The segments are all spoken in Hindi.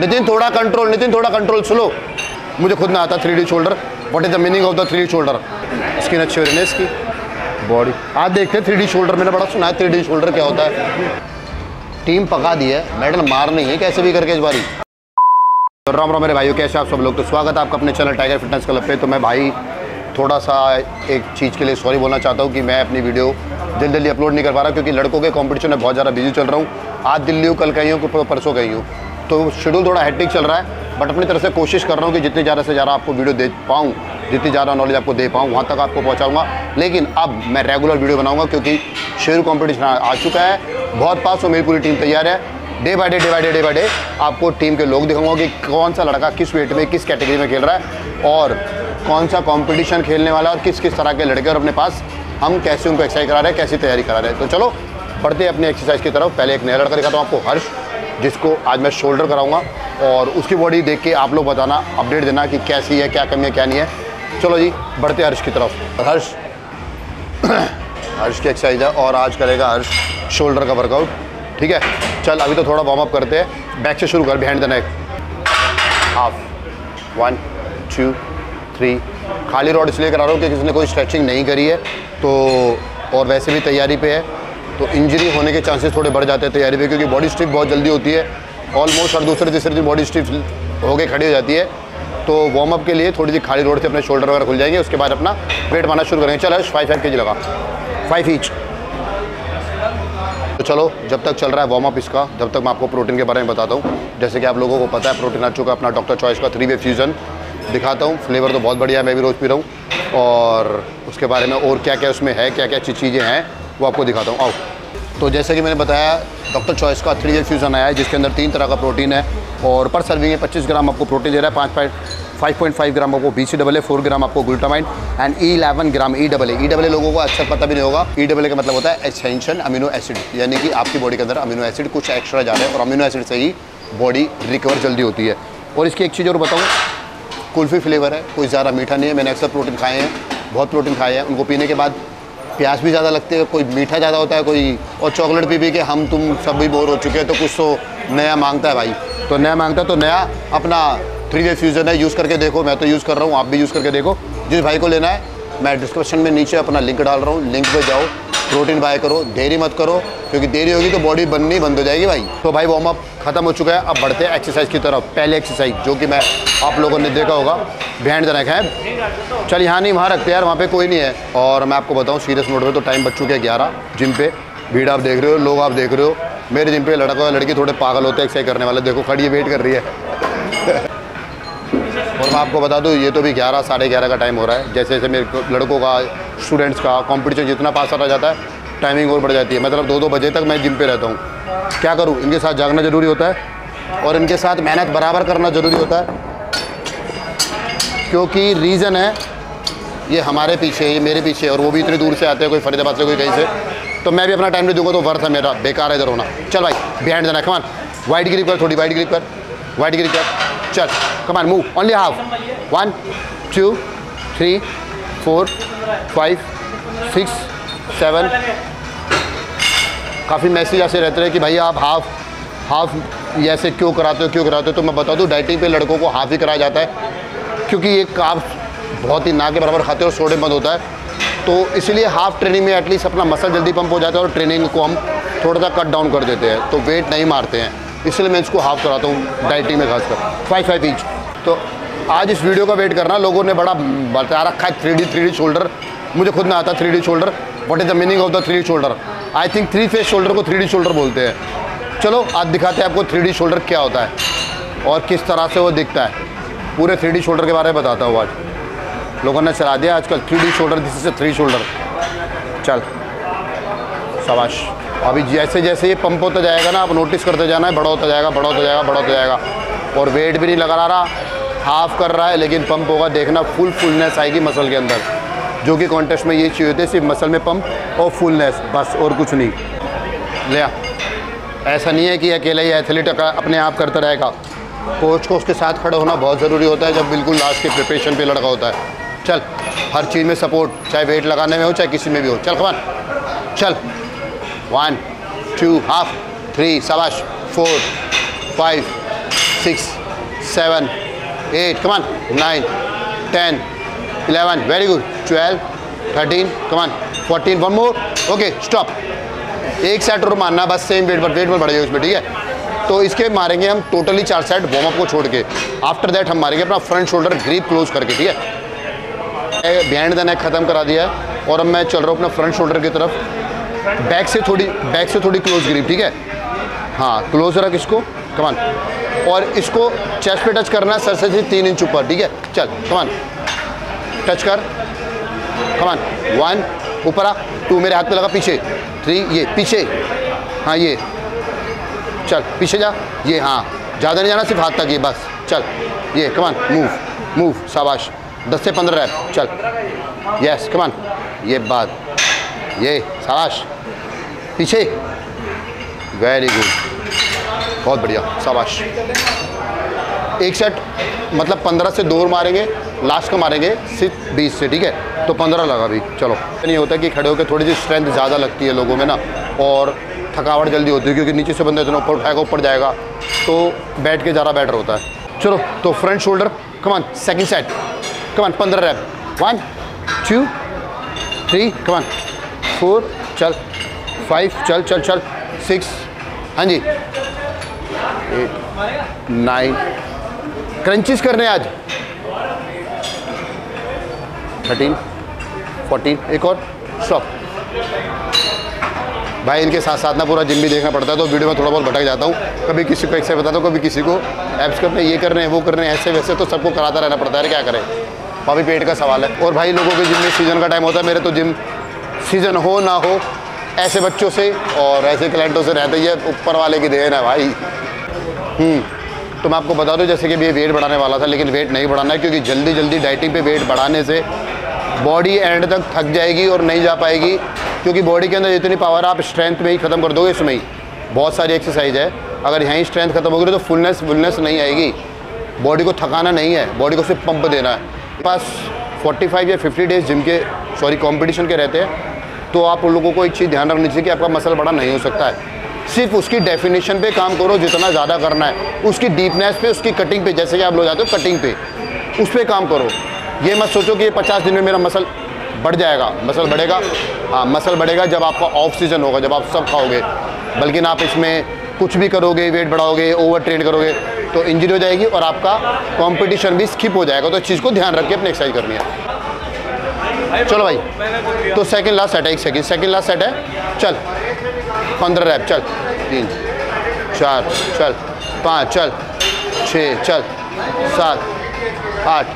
नितिन, थोड़ा कंट्रोल नितिन, थोड़ा कंट्रोल स्लो मुझे खुद ना आता three D shoulder what is the meaning of the three D shoulder skin अच्छी हो रही है इसकी? बॉडी आज देखते हैं थ्री डी शोल्डर मैंने बड़ा सुना है थ्री डी शोल्डर क्या होता है। टीम पका दी है मेडल मार नहीं है, कैसे भी करके इस बारी। तो राम राम मेरे भाइयों, कैसे आप सब लोग? तो स्वागत है आपका अपने चैनल टाइगर फिटनेस क्लब पे। तो मैं भाई, थोड़ा सा एक चीज़ के लिए सॉरी बोलना चाहता हूँ कि मैं अपनी वीडियो जल्दी जल्दी अपलोड नहीं कर पा रहा, क्योंकि लड़कों के कॉम्पिटिशन में बहुत ज़्यादा बिज़ी चल रहा हूँ। आज दिल्ली हूँ, कल कहीं हूँ परसों कहीं हूँ। तो शेड्यूल थोड़ा हेक्टिक चल रहा है बट अपनी तरफ़ से कोशिश कर रहा हूँ कि जितनी ज़्यादा से ज़्यादा आपको वीडियो दे पाऊँ, जितनी ज़्यादा नॉलेज आपको दे पाऊँ, वहाँ तक आपको पहुँचाऊँगा। लेकिन अब मैं रेगुलर वीडियो बनाऊँगा क्योंकि शेरू कॉम्पिटिशन आ चुका है। बहुत पास हो, मेरी पूरी टीम तैयार है। Day by day day by day day by day आपको टीम के लोग दिखाऊँगा कि कौन सा लड़का किस वेट में, किस कैटेगरी में खेल रहा है और कौन सा कंपटीशन खेलने वाला और किस किस तरह के लड़के और अपने पास हम कैसे उनको एक्सरसाइज करा रहे हैं, कैसी तैयारी करा रहे हैं। तो चलो, बढ़ते हैं अपनी एक्सरसाइज की तरफ़। पहले एक नया लड़का दिखाता हूँ आपको, हर्ष। जिसको आज मैं शोल्डर कराऊँगा और उसकी बॉडी देख के आप लोग बताना, अपडेट देना कि कैसी है, क्या कमी है, क्या नहीं है। चलो जी, बढ़ते हर्ष की तरफ़। हर्ष हर्ष की एक्सरसाइज है और आज करेगा हर्ष शोल्डर का वर्कआउट ठीक है? चल, अभी तो थोड़ा वार्म अप करते हैं। बैक से शुरू कर behind the neck half one two three खाली रॉड इसलिए करा रहा हूँ कि किसी ने कोई स्ट्रेचिंग नहीं करी है तो और वैसे भी तैयारी पे है। तो इंजरी होने के चांसेस थोड़े बढ़ जाते हैं तैयारी में क्योंकि बॉडी स्ट्रिप बहुत जल्दी होती है। ऑलमोस्ट हर दूसरे तीसरे दिन बॉडी स्ट्रिप होके खड़ी हो जाती है। तो वार्म अप के लिए थोड़ी सी खाली रोड से अपने शोल्डर वगैरह खुल जाएँगे, उसके बाद अपना वेट मारना शुरू करेंगे। चलो फाइव फाइव के जी लगा। फाइव ईच तो चलो, जब तक चल रहा है वार्म अप इसका, जब तक मैं आपको प्रोटीन के बारे में बताता हूँ। जैसे कि आप लोगों को पता है प्रोटीन आ चुका अपना डॉक्टर चॉइस का थ्री वे फ्यूज़न दिखाता हूँ। फ्लेवर तो बहुत बढ़िया है, मैं भी रोज़ पी रहा हूँ। और उसके बारे में और क्या क्या उसमें है क्या क्या अच्छी चीज़ें हैं वो आपको दिखाता हूँ। आओ। तो जैसे कि मैंने बताया डॉक्टर चॉइस का थ्री फ्यूज़न आया है, जिसके अंदर तीन तरह का प्रोटीन है और पर सर्विंग है पच्चीस ग्राम आपको प्रोटीन दे रहा है, पाँच point five point five gram आपको B C double A four gram आपको glutamine and E eleven gram E double A E double लोगों को अच्छा पता भी नहीं होगा। ई डबल ए का मतलब होता है एसेंशन अमीनो एसिड यानी कि आपकी बॉडी के अंदर अमीनो एसिड कुछ एक्स्ट्रा जा रहे हैं और अमीनो एसिड से ही बॉडी रिकवर जल्दी होती है। और इसकी एक चीज़ और बताऊँ, कुल्फ़ी फ्लेवर है, कोई ज़्यादा मीठा नहीं है, मैंने अक्सर प्रोटीन खाए हैं, बहुत प्रोटीन खाए हैं, उनको पीने के बाद प्यास भी ज़्यादा लगती है, कोई मीठा ज़्यादा होता है, कोई और चॉकलेट पी पी के हम तुम सब भी बोर हो चुके हैं तो कुछ तो नया माँगता है भाई। तो नया माँगता है तो नया अपना थ्री वे फ्यूज़न है यूज़ करके देखो, मैं तो यूज़ कर रहा हूँ, आप भी यूज़ करके देखो। जिस भाई को लेना है, मैं डिस्क्रिप्शन में नीचे अपना लिंक डाल रहा हूँ लिंक पर जाओ। प्रोटीन बाय करो, देरी मत करो, क्योंकि देरी होगी तो बॉडी बननी बंद हो जाएगी भाई। तो भाई वार्म अप खत्म हो चुका है, अब बढ़ते हैं एक्सरसाइज की तरफ़। पहले एक्सरसाइज जो कि मैं आप लोगों ने देखा होगा बिहाइंड द नेक है। चल, यहाँ नहीं, वहाँ रखते यार, वहाँ पे कोई नहीं है। और मैं आपको बताऊँ सीरियस मोड में तो टाइम बच चुके हैं ग्यारह। जिम पे भीड़ आप देख रहे हो, लोग आप देख रहे हो। मेरे जिम पे लड़का और लड़की थोड़े पागल होते हैं एक्सरसाइज करने वाले। देखो, खड़ी वेट कर रही है। और मैं आपको बता दूँ, ये तो भी ग्यारह, साढ़े ग्यारह का टाइम हो रहा है। जैसे जैसे मेरे लड़कों का स्टूडेंट्स का कंपटीशन जितना पास आता जाता है टाइमिंग और बढ़ जाती है। मतलब दो दो बजे तक मैं जिम पे रहता हूँ। क्या करूँ? इनके साथ जागना ज़रूरी होता है और इनके साथ मेहनत बराबर करना ज़रूरी होता है। क्योंकि रीज़न है, ये हमारे पीछे, ये मेरे पीछे और वो भी इतनी दूर से आते हैं, कोई फरीदाबाद से, कोई कहीं से। तो मैं भी अपना टाइम नहीं दूँगा तो वर्थ है मेरा। बेकार है इधर होना। चल भाई बिहाइंड देना कमान वाइट ग्रिप कर, थोड़ी वाइट ग्रिप कर। वाइट ग्रिप कर। चल come on move only half one two three four five six seven काफ़ी मैसेज ऐसे रहते हैं कि भाई आप हाफ़ हाफ़ ऐसे क्यों कराते हो, क्यों कराते हो? तो मैं बता दूँ डाइटिंग पे लड़कों को हाफ़ ही कराया जाता है, क्योंकि ये काफ बहुत ही ना के बराबर खाते और सोडे बंद होता है। तो इसलिए हाफ़ ट्रेनिंग में एटलीस्ट अपना मसल जल्दी पंप हो जाता है और ट्रेनिंग को हम थोड़ा सा कट डाउन कर देते हैं तो वेट नहीं मारते हैं। इसलिए मैं इसको हाफ़ कराता हूँ डाइटिंग में खासकर। फाइव फाइव इंच तो आज इस वीडियो का वेट करना, लोगों ने बड़ा बता रखा है three D three D shoulder मुझे खुद ना आता three D shoulder what is the meaning of the three D shoulder I think three phase shoulder को थ्री डी शोल्डर बोलते हैं। चलो, आज दिखाते हैं आपको थ्री डी शोल्डर क्या होता है और किस तरह से वो दिखता है। पूरे थ्री डी शोल्डर के बारे में बताता हूँ आज। लोगों ने चला दिया, आजकल three D shoulder this is three shoulder चल, शाबाश। अभी जैसे जैसे ये पंप होता जाएगा ना, आप नोटिस करते जाना है, बड़ा होता जाएगा, बड़ा होता जाएगा, बड़ा होता जाएगा। और वेट भी नहीं लगा रहा। हाफ़ कर रहा है, लेकिन पंप होगा, देखना फुल फुलनेस आएगी मसल के अंदर। जो कि कॉन्टेस्ट में ये चाहिए होती है, सिर्फ़ मसल में पंप और फुलनेस बस, और कुछ नहीं। लिया ऐसा नहीं है कि अकेला ही एथलीट अपने आप करता रहेगा। कोच को उसके साथ खड़ा होना बहुत ज़रूरी होता है, जब बिल्कुल लास्ट के प्रिपरेशन पे लड़का होता है। चल, हर चीज़ में सपोर्ट चाहे वेट लगाने में हो, चाहे किसी में भी हो। चल कमान चल। One two half three सवाश four five six seven eight come on nine ten eleven very good twelve thirteen come on fourteen one more okay stop एक सेट और मारना, बस सेम वेट पर वेट में बढ़ उसमें, ठीक है? तो इसके मारेंगे हम टोटली चार सेट वार्म अप को छोड़ के। आफ्टर दैट हम मारेंगे अपना फ्रंट शोल्डर ग्रीप क्लोज करके, ठीक है? बिहाइंड द नेक ख़त्म करा दिया है। और अब मैं चल रहा हूँ अपना फ्रंट शोल्डर की तरफ़। बैक से थोड़ी बैक से थोड़ी क्लोज ग्रीप ठीक है? हाँ क्लोज रख इसको कमान और इसको चेस्ट पे टच करना है, सर से तीन इंच ऊपर, ठीक है? चल कमान टच कर. कमान वन ऊपर आ. टू मेरे हाथ पे लगा पीछे. थ्री ये, पीछे. हाँ ये. चल, पीछे जा. ये हाँ. ज़्यादा नहीं जाना, सिर्फ़ हाथ तक, ये, बस. चल, ये कमान मूव मूव शाबाश. दस से पंद्रह रैप. चल. यस कमान ये बात. ये, शाबाश. पीछे. वेरी गुड बहुत बढ़िया, शाबाश। एक सेट मतलब पंद्रह से दो मारेंगे लास्ट का मारेंगे, सिर्फ़ बीस से, ठीक है? तो पंद्रह लगा भी, चलो। नहीं होता कि खड़े होकर थोड़ी सी स्ट्रेंथ ज़्यादा लगती है लोगों में ना, और थकावट जल्दी होती है, क्योंकि नीचे से बंदा इतना ऊपर उठाएगा ऊपर जाएगा तो बैठ के ज़्यादा बेटर होता है। चलो तो front shoulder come on second set come on पंद्रह rep one two three come on four चल फाइव चल चल चल सिक्स हाँ जी। नाइन क्रंचिस करने आज? थर्टीन फोर्टीन एक और? स्टॉप भाई, इनके साथ साथ ना पूरा जिम भी देखना पड़ता है तो वीडियो में थोड़ा बहुत भटक जाता हूँ। कभी किसी को एक्सरसाइज बताता हूँ कभी किसी को एप्स करने, ये करने हैं वो करने हैं ऐसे वैसे तो सबको कराता रहना पड़ता है। क्या करें? अभी पेट का सवाल है। और भाई, लोगों के जिम में सीज़न का टाइम होता है, मेरे तो जिम सीज़न हो ना हो, ऐसे बच्चों से और ऐसे क्लाइंटों से रहते ही है, ऊपर वाले की देन है भाई। तो मैं आपको बता दूँ, जैसे कि ये वेट बढ़ाने वाला था, लेकिन वेट नहीं बढ़ाना है, क्योंकि जल्दी जल्दी डाइटिंग पे वेट बढ़ाने से बॉडी एंड तक थक जाएगी और नहीं जा पाएगी, क्योंकि बॉडी के अंदर जितनी पावर आप स्ट्रेंथ में ही ख़त्म कर दोगे, इसमें ही बहुत सारी एक्सरसाइज है। अगर यहीं स्ट्रेंथ खत्म होगी तो फुलनेस फुलनेस नहीं आएगी। बॉडी को थकाना नहीं है बॉडी को सिर्फ़ पंप देना है। पास 45 या 50 डेज़ जिम के सॉरी कंपटीशन के रहते हैं तो आप उन लोगों को एक चीज़ ध्यान रखनी चाहिए कि आपका मसल बड़ा नहीं हो सकता है। सिर्फ़ उसकी डेफिनेशन पे काम करो जितना ज़्यादा करना है। उसकी डीपनेस पे, उसकी कटिंग पे, जैसे कि आप लोग जाते हो कटिंग पे, उस पर काम करो। ये मत सोचो कि ये पचास दिन में मेरा मसल बढ़ जाएगा। मसल बढ़ेगा। हाँ मसल बढ़ेगा जब आपका ऑफ़ सीज़न होगा, जब आप सब खाओगे। बल्कि ना आप इसमें कुछ भी करोगे वेट बढ़ाओगे ओवर ट्रेन करोगे तो इंजरी हो जाएगी और आपका कंपटीशन भी स्किप हो जाएगा। तो इस चीज़ को ध्यान रख के अपनी एक्सरसाइज करनी है। चलो भाई तो सेकंड लास्ट सेट है, एक सेकंड सेकंड लास्ट सेट है। चल। पंद्रह रैप, चल। तीन, चार, चल। पाँच, चल। छः, चल। सात, आठ।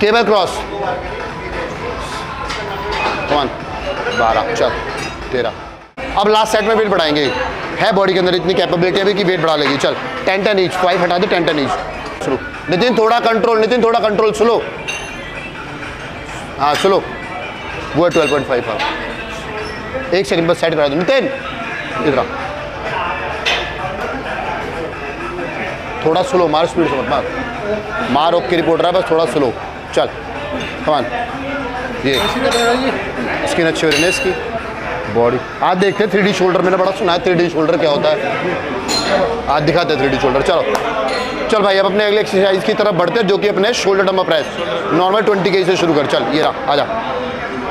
टेबल क्रॉस वन बारह, चल। तेरह। अब लास्ट सेट में वेट बढ़ाएँगे। है बॉडी के अंदर इतनी कैपेबिलिटी अभी कि वेट बढ़ा लेगी। चल टेन टेन इंच फाइव हटा दे टेन टेन इंच नितिन, थोड़ा कंट्रोल नितिन, थोड़ा कंट्रोल स्लो हाँ स्लो वो है ट्वेल्व पॉइंट फाइव एक सेकंड बस साइड करा दो। नितिन, इधर थोड़ा स्लो मार स्पीड से मत मार। मार ओके रिपोर्ट रहा बस थोड़ा स्लो चल कमान ये स्किन अच्छी हो रही है इसकी? बॉडी आज देखते हैं थ्री शोल्डर मैंने बड़ा सुना है थ्री शोल्डर क्या होता है। आज दिखाते हैं थ्री शोल्डर चलो। चल भाई, अब अपने अगले एक्सरसाइज की तरफ़ बढ़ते हैं, जो कि अपने shoulder dumbbell press normal twenty के से शुरू कर, चल, ये रहा आजा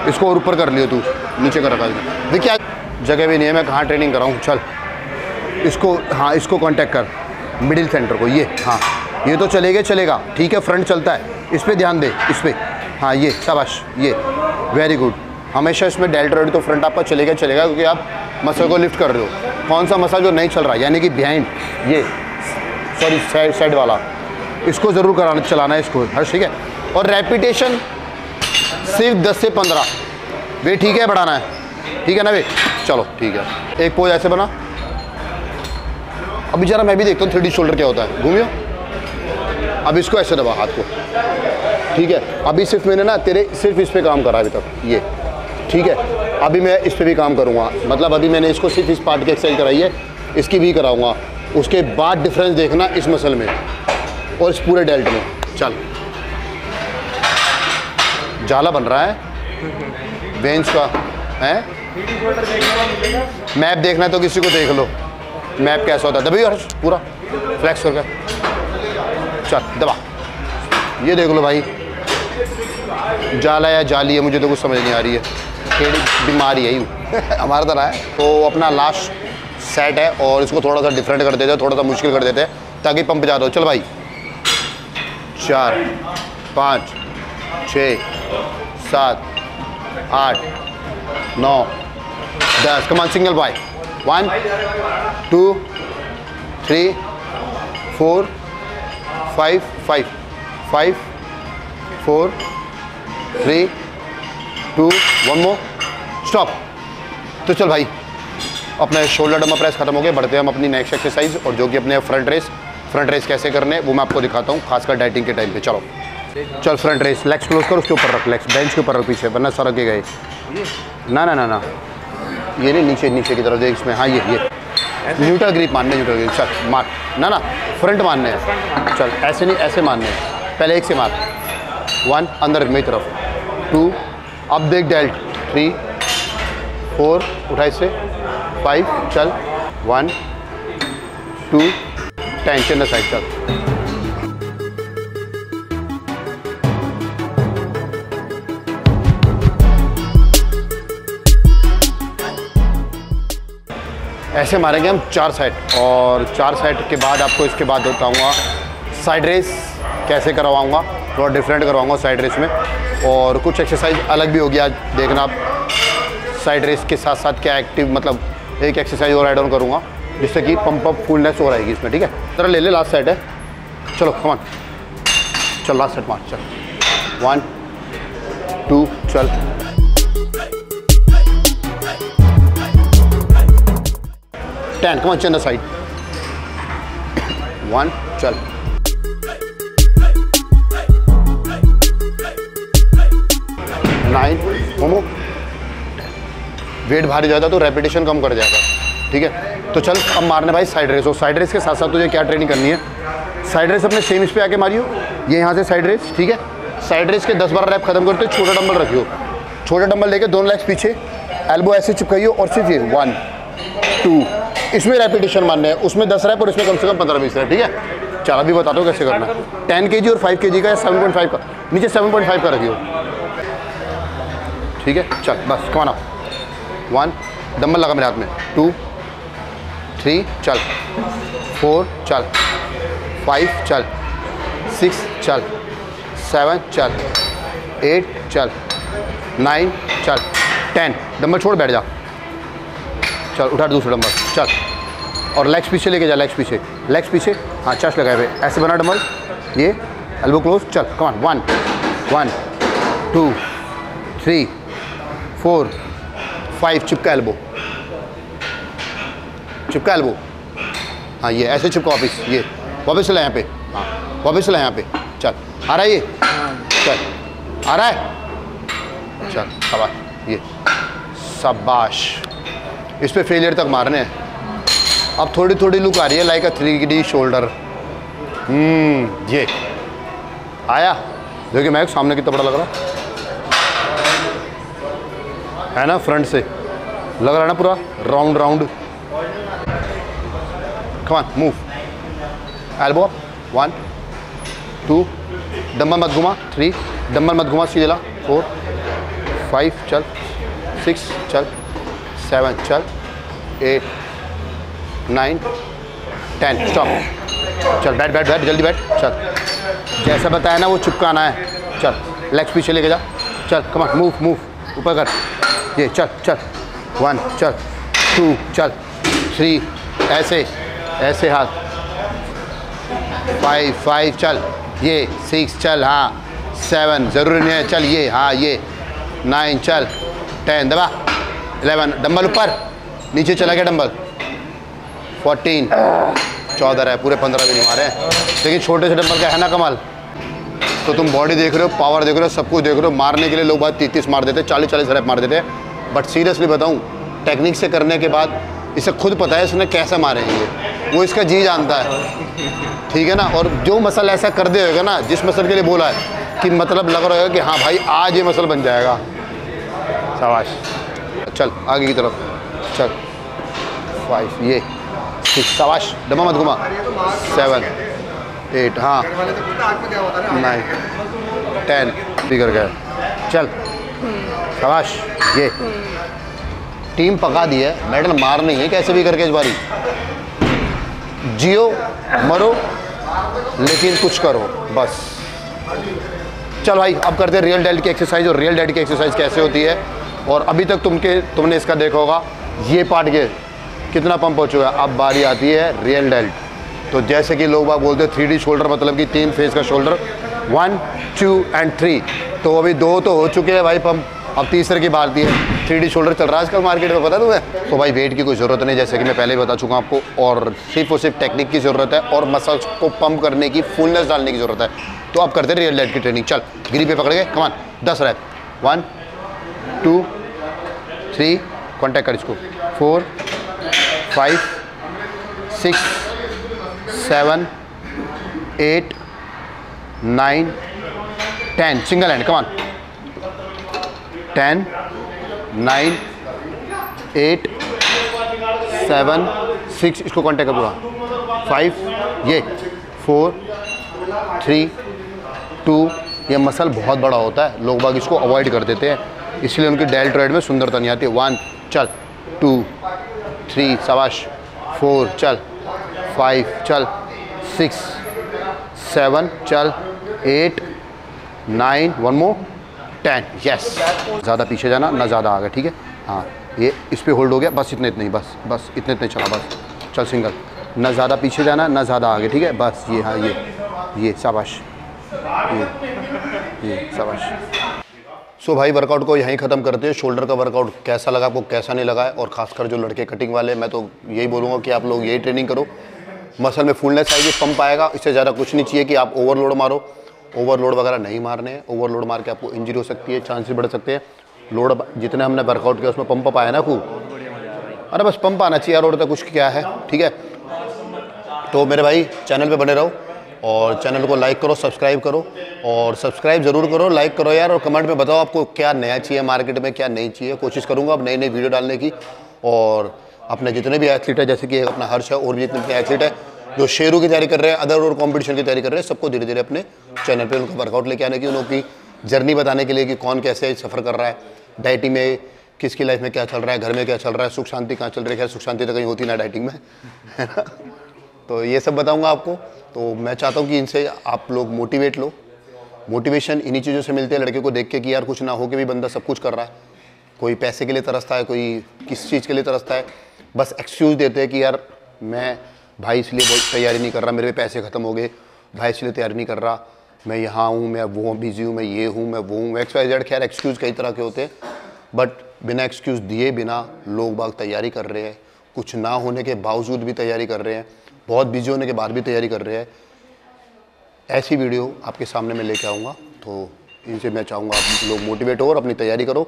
इसको और ऊपर कर लियो तू। नीचे का रखा देखिए जगह भी नहीं है, मैं कहाँ ट्रेनिंग कराऊँ? चल। इसको हाँ इसको कांटेक्ट कर। मिडिल सेंटर को, ये हाँ। ये तो चलेगा चलेगा। ठीक है फ्रंट चलता है। इस पर ध्यान दे, इस पर हाँ ये, शाबाश, ये। वेरी गुड हमेशा इसमें डेल्ट रोड तो फ्रंट आपका चलेगा चलेगा, क्योंकि आप मसल को लिफ्ट कर रहे हो। कौन सा मसल जो नहीं चल रहा, यानी कि बिहाइंड ये। सॉरी साइड साइड वाला। इसको ज़रूर कराना, चलाना है इसको। हर ठीक है? और रेपिटेशन सिर्फ़ 10 से 15 वे ठीक है, बढ़ाना है। ठीक है ना वे? चलो, ठीक है। एक पोज ऐसे बना। अभी जरा मैं भी देखता हूँ, थ्री शोल्डर क्या होता है। घूमियो। अब इसको ऐसे दबा हाथ को। ठीक है? अभी सिर्फ़ मैंने ना तेरे, सिर्फ़ इस पर काम करा अभी तक। ये। ठीक है? अभी मैं इस पर भी काम करूँगा। मतलब अभी मैंने इसको सिर्फ़ इस पार्ट की एक्सरसाइज कराई है, इसकी भी कराऊँगा। उसके बाद डिफरेंस देखना इस मसल में। और इस पूरे डेल्ट में। चल। जाला बन रहा है। बेंच का, है? मैप देखना है तो किसी को देख लो। मैप कैसा होता है? दबी हर्ष पूरा। फ्लैक्स करके। चल, दबा। ये देख लो भाई। जाला या जाली है, मुझे तो कुछ समझ नहीं आ रही है। केड़ी बीमारी है, यू। हमारा तरह है। तो अपना लास्ट सेट है और इसको थोड़ा सा डिफरेंट कर देते हैं थोड़ा सा मुश्किल कर देते हैं, ताकि पंप ज़्यादा हो। चल भाई। चार, पाँच, छ, सात आठ, नौ, दस। Come on single by one two three four five five five four three two one more stop तो चल भाई, अपने शोल्डर डम्बल प्रेस खत्म हो गए। बढ़ते हैं हम अपनी नेक्स्ट एक्सरसाइज और जो कि अपने फ्रंट रेस फ्रंट रेस कैसे करने वो मैं आपको दिखाता हूँ, खासकर डाइटिंग के टाइम पे। चलो। चल फ्रंट रेस लेग्स क्लोज कर, उसके ऊपर रख लेग्स बेंच के ऊपर रख, पीछे, वरना सरक के गए। ना ना ना ना। ये नहीं, नीचे नीचे की तरफ़ देख इसमें। हाँ ये ये। न्यूट्रल ग्रिप मानने न्यूट्रल ग्रिप चल, मार। ना ना फ्रंट मानने। चल, ऐसे नहीं, ऐसे मानने। पहले एक से मार। वन अंदर मेरी तरफ़। टू अब देख डेल्ट थ्री फोर उठाई से फाइव चल। One two ten chain side चल। ऐसे मारेंगे हम चार सेट और चार सेट के बाद आपको इसके बाद बताऊँगा साइड रेस कैसे करवाऊँगा, थोड़ा डिफरेंट करवाऊँगा साइड रेस में. और कुछ एक्सरसाइज अलग भी होगी आज, देखना आप. साइड रेस के साथ साथ क्या एक्टिव मतलब एक एक्सरसाइज और एड ऑन करूँगा, जिससे कि पंप अप फुलनेस हो रहेगी इसमें, ठीक है? जरा ले ले लास्ट सेट है. चलो कमान चल लास्ट सेट मार, चल. वन टू चल. टेन कमान चल साइड वन चल. नाइन मोमो वेट भारी जाता तो रेपिटेशन कम कर जाएगा। ठीक है? तो चल, अब मारने भाई साइड रेस और साइड रेस के साथ साथ तुझे क्या ट्रेनिंग करनी है? साइड रेस अपने सेम इस पे आके मारियो। ये यहाँ से साइड रेस ठीक है? साइड रेस के दस बारह रैप खत्म करते, छोटा डंबल रखियो। छोटा डंबल लेके दोनों लेग्स पीछे एल्बो ऐसे चिपकाइयो और सिर्फ़ ये वन टू। इसमें रेपिटेशन मारने हैं। उसमें दस रैप और इसमें कम से कम पंद्रह बीस रैप ठीक है? चल अभी बता दो कैसे करना है। टेन के जी और फाइव के जी का सेवन पॉइंट फाइव का? नीचे सेवन पॉइंट फाइव का रखियो। ठीक है? चल, बस कमाना वन डंबल लगा मेरे हाथ में। टू थ्री चल। फोर चल। फाइव चल। सिक्स चल। सेवन चल। एट चल। नाइन चल। टेन डंबल छोड़ बैठ जा। चल, उठा दूसरा डंबल, चल। और लेग्स पीछे लेके जा लेग्स पीछे। लेग्स पीछे? हाँ चस्ट लगाए हुए। ऐसे बना डंबल। ये एल्बो क्लोज चल। Come on one one two three four five चिपका एल्बो चिपका एल्बो हाँ ये, ऐसे चिपका वापिस, ये। वापिस ला यहाँ पे। हाँ वापिस ला यहाँ पे। चल, आ रहा है ये? चल, आ रहा है? चल, शाबाश, ये। शाबाश। इस पर फेलियर तक मारने हैं। अब थोड़ी थोड़ी लुक आ रही है like a three D shoulder ये। आया। देखिए, मैं सामने कितना बड़ा लग रहा है। ना फ्रंट से। लग रहा है ना पूरा? Round round come on move elbow one two dumbbell मत घुमा। थ्री डम्बल मत घुमा, सीधे ला। फोर फाइव चल। सिक्स चल। सेवन चल एट नाइन टेन स्टॉप चल, बैठ बैठ बैठ, जल्दी बैठ। चल। जैसा बताया ना, वो चुपकाना है। चल लेग्स पीछे लेके जा। चल कमान मूव मूव ऊपर कर। ये, चल चल। वन चल। टू चल। थ्री ऐसे ऐसे हाथ। फाइव फाइव चल। ये सिक्स चल हाँ। सेवन ज़रूरी नहीं है, चल, ये हाँ ये। नाइन चल। टेन दबा। इलेवन डंबल ऊपर नीचे चला गया डंबल फोर्टीन चौदह है पूरे पंद्रह भी नहीं मारे हैं लेकिन छोटे से डंबल का है ना कमाल तो तुम बॉडी देख रहे हो पावर देख रहे हो सब कुछ देख रहे हो मारने के लिए लोग बात तीस तीस मार देते चालीस चालीस रैप मार देते. बट सीरियसली बताऊँ टेक्निक से करने के बाद इसे खुद पता है इसने कैसे मारे हैं ये. वो इसका जी जानता है. ठीक है ना? और जो मसल ऐसा कर दे होगा ना जिस मसल के लिए बोला है कि मतलब लग रहा है कि हाँ भाई आज ये मसल बन जाएगा. शाबाश. चल, आगे की तरफ़। चल। फाइव ये। सिक्स शाबाश। डमा मत घुमा। सेवन एट हाँ। नाइन टेन कर गए चल। शाबाश, ये। टीम पका दी है। मेडल मार नहीं है। कैसे भी करके इस बारी? जियो, मरो। लेकिन कुछ करो। बस। चल भाई, अब करते हैं रियल डेल्ट की एक्सरसाइज और रियल डेल्ट की एक्सरसाइज कैसे होती है? और अभी तक तुमके, तुमने इसका देखा होगा, ये पार्ट के कितना पंप हो चुका है। अब बारी आती है रियल डेल्ट तो जैसे कि लोग बाग बोलते हैं थ्री डी शोल्डर मतलब कि तीन फ़ेज़ का shoulder one two and three तो अभी दो तो हो चुके हैं भाई पंप अब तीसरे की बात है थ्री डी शोल्डर चल रहा है आजकल मार्केट में, पता तुम्हें? तो भाई वेट की कोई ज़रूरत नहीं, जैसे कि मैं पहले ही बता चुका आपको, और सिर्फ़ और सिर्फ़ टेक्निक की ज़रूरत है, और मसल्स को पंप करने की फुलनेस डालने की ज़रूरत है। तो आप करते हैं रियल लाइट की ट्रेनिंग चल गिरी पे पकड़ गए कमान दस rep one two, three contact कर इसको। Four, five, six, seven, eight, nine, ten. Single hand come on ten, nine, eight, seven, six, इसको कॉन्टैक्ट कर पूरा। फाइव, ये। फोर, थ्री, टू, ये मसल बहुत बड़ा होता है। लोग बाग इसको अवॉइड कर देते हैं। इसलिए उनकी डेल ट्रेड में सुंदरता नहीं आती वन चल। टू थ्री सवाश फोर चल। फाइव चल। सिक्स सेवन चल। Eight nine one more ten yes ज़्यादा पीछे जाना, ना ज़्यादा आगे, ठीक है? हाँ ये इस पर होल्ड हो गया। बस इतने इतने ही, बस बस इतने इतने चला, बस। चल सिंगल ना ज़्यादा पीछे जाना, ना ज़्यादा आगे, ठीक है? बस ये हाँ ये। ये, शाबाश। ये ये, शाबाश। सो भाई वर्कआउट को यहीं ख़त्म करते हैं। शोल्डर का वर्कआउट कैसा लगा आपको, कैसा नहीं लगा? है और खासकर जो लड़के कटिंग वाले, मैं तो यही बोलूँगा कि आप लोग यही ट्रेनिंग करो। मसल में फुलनेस आएगी पंप आएगा, इससे ज़्यादा कुछ नहीं चाहिए कि आप ओवरलोड मारो। ओवरलोड वगैरह नहीं मारने हैं। ओवरलोड मार के आपको इंजरी हो सकती है चांसेस बढ़ सकते हैं। लोड जितने हमने वर्कआउट किया, उसमें पंप आया ना खूब? अरे बस पंप आना चाहिए रोड तक कुछ क्या है? ठीक है? तो मेरे भाई चैनल पे बने रहो। और चैनल को लाइक करो सब्सक्राइब करो और सब्सक्राइब ज़रूर करो लाइक करो यार और कमेंट में बताओ आपको क्या नया चाहिए मार्केट में, क्या नहीं चाहिए। कोशिश करूँगा अब नई नई वीडियो डालने की और अपने जितने भी एथलीट है, जैसे कि अपना हर्ष है, और भी जितने भी एथलीट है, जो शेरों की तैयारी कर रहे हैं अदर और कॉम्पिटिशन की तैयारी कर रहे हैं, सबको धीरे धीरे अपने चैनल पर उनका वर्कआउट लेके आने की, उनकी जर्नी बताने के लिए कि कौन कैसे सफ़र कर रहा है डाइटिंग में किसकी लाइफ में क्या चल रहा है, घर में क्या चल रहा है सुख शांति कहाँ चल रही है? सुख शांति तो कहीं होती ना डाइटिंग में, है ना? तो ये सब बताऊँगा आपको। तो मैं चाहता हूँ कि इनसे आप लोग मोटिवेट लो। मोटिवेशन इन्हीं चीज़ों से मिलते हैं, लड़के को देख के कि यार कुछ ना हो के भी बंदा सब कुछ कर रहा है। कोई पैसे के लिए तरसता है, कोई किस चीज़ के लिए तरसता है। बस एक्सक्यूज़ देते हैं कि यार, मैं भाई इसलिए तैयारी नहीं कर रहा, मेरे पैसे ख़त्म हो गए। भाई इसलिए तैयारी नहीं कर रहा। मैं यहाँ हूँ, मैं वो बिज़ी हूँ, मैं ये हूँ, मैं वो हूँ। एक्स वाई जेड खैर एक्सक्यूज़ कई तरह के होते हैं। बट बिना एक्सक्यूज़ दिए, बिना लोग बाग तैयारी कर रहे हैं। कुछ ना होने के बावजूद भी तैयारी कर रहे हैं। बहुत बिज़ी होने के बाद भी तैयारी कर रहे हैं। ऐसी वीडियो आपके सामने मैं लेके आऊँगा तो इनसे मैं चाहूँगा आप लोग मोटिवेट हो और अपनी तैयारी करो।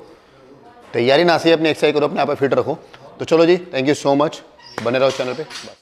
तैयारी ना सही अपनी एक्सरसाइज करो, अपने आप फिट रखो। तो चलो जी थैंक यू सो मच बने रहो चैनल पे।